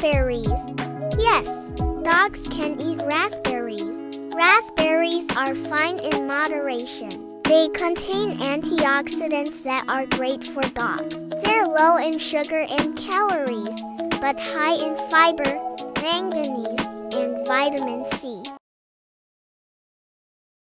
raspberries. Yes, dogs can eat raspberries. Raspberries are fine in moderation. They contain antioxidants that are great for dogs. They're low in sugar and calories, but high in fiber, manganese, and vitamin C.